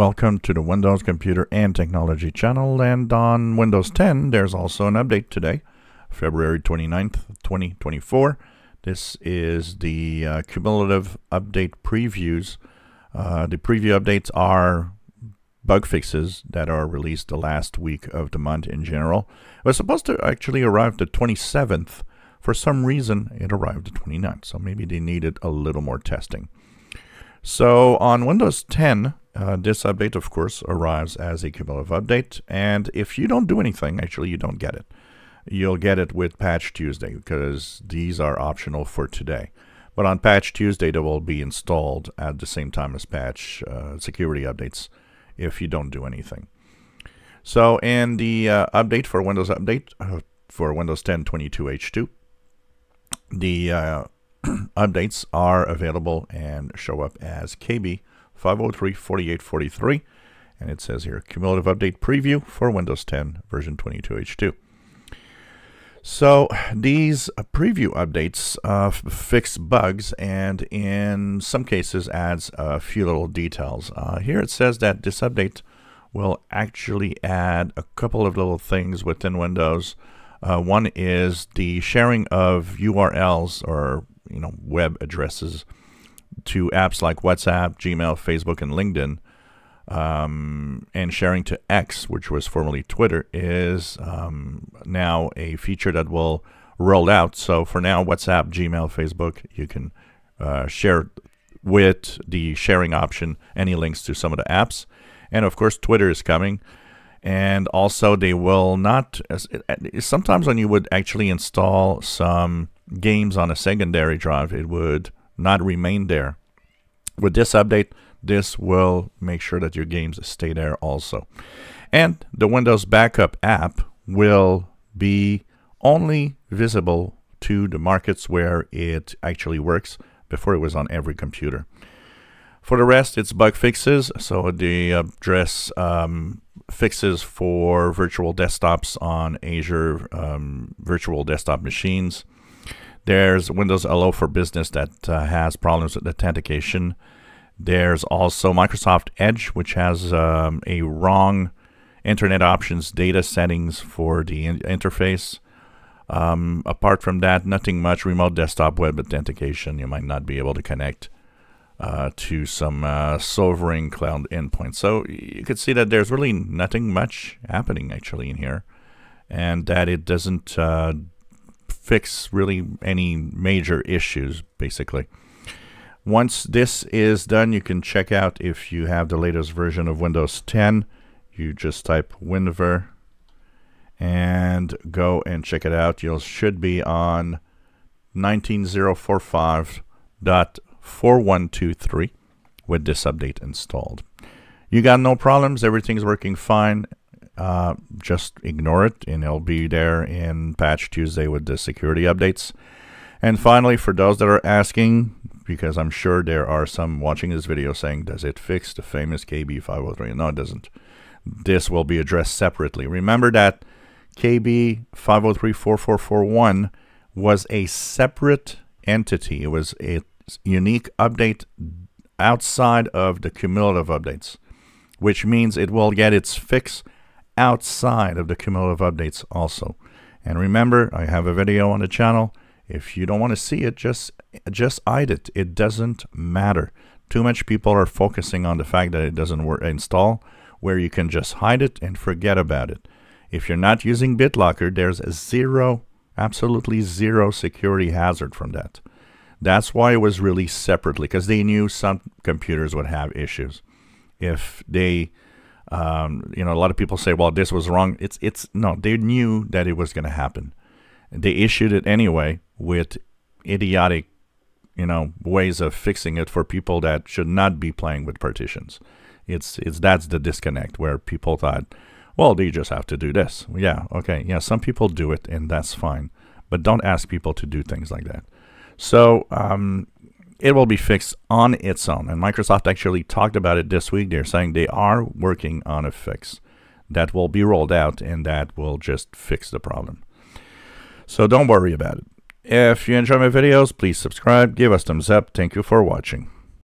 Welcome to the Windows Computer and Technology channel and on Windows 10 there's also an update today, February 29th, 2024. This is the uh, cumulative update previews. Uh, the preview updates are bug fixes that are released the last week of the month in general. It was supposed to actually arrive the 27th. For some reason, it arrived the 29th, so maybe they needed a little more testing. So on Windows 10, uh, this update, of course, arrives as a cumulative update. And if you don't do anything, actually, you don't get it. You'll get it with Patch Tuesday because these are optional for today. But on Patch Tuesday, they will be installed at the same time as patch uh, security updates if you don't do anything. So in the uh, update for Windows Update uh, for Windows 10 22H2, the uh, updates are available and show up as KB 503-4843 and it says here cumulative update preview for Windows 10 version 22H2. So these preview updates uh, fix bugs and in some cases adds a few little details. Uh, here it says that this update will actually add a couple of little things within Windows. Uh, one is the sharing of URLs or you know web addresses to apps like WhatsApp, Gmail, Facebook, and LinkedIn, um, and sharing to X, which was formerly Twitter, is um, now a feature that will roll out. So for now, WhatsApp, Gmail, Facebook, you can uh, share with the sharing option any links to some of the apps. And of course, Twitter is coming. And also, they will not. Sometimes, when you would actually install some games on a secondary drive, it would not remain there. With this update, this will make sure that your games stay there also. And the Windows Backup app will be only visible to the markets where it actually works before it was on every computer. For the rest, it's bug fixes. So the address um, fixes for virtual desktops on Azure um, virtual desktop machines. There's Windows Hello for Business that uh, has problems with authentication. There's also Microsoft Edge, which has um, a wrong Internet Options data settings for the in interface. Um, apart from that, nothing much. Remote desktop web authentication. You might not be able to connect uh, to some uh, sovereign cloud endpoint. So you could see that there's really nothing much happening actually in here, and that it doesn't uh, fix really any major issues, basically. Once this is done, you can check out if you have the latest version of Windows 10. You just type WinVer and go and check it out. You should be on 19045.4123 with this update installed. You got no problems, everything's working fine. Uh, just ignore it and it'll be there in patch Tuesday with the security updates. And finally, for those that are asking, because I'm sure there are some watching this video saying, does it fix the famous KB503? No, it doesn't. This will be addressed separately. Remember that KB5034441 was a separate entity. It was a unique update outside of the cumulative updates, which means it will get its fix outside of the cumulative updates also. And remember, I have a video on the channel. If you don't want to see it, just just hide it. It doesn't matter. Too much people are focusing on the fact that it doesn't work install, where you can just hide it and forget about it. If you're not using BitLocker, there's a zero, absolutely zero security hazard from that. That's why it was released separately, because they knew some computers would have issues. If they um, you know, a lot of people say, "Well, this was wrong." It's it's no, they knew that it was going to happen. They issued it anyway with idiotic, you know, ways of fixing it for people that should not be playing with partitions. It's it's that's the disconnect where people thought, "Well, they just have to do this." Yeah, okay, yeah, some people do it, and that's fine, but don't ask people to do things like that. So um, it will be fixed on its own. And Microsoft actually talked about it this week. They're saying they are working on a fix that will be rolled out and that will just fix the problem. So don't worry about it. If you enjoy my videos, please subscribe, give us thumbs up. Thank you for watching.